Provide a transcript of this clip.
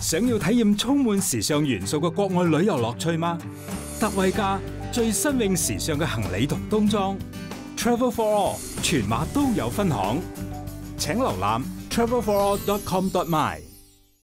想要体验充满时尚元素嘅国外旅游乐趣吗？特惠价最新颖时尚嘅行李同冬装，Travel for All 全马都有分行，请浏览 Travel for All dot com dot my。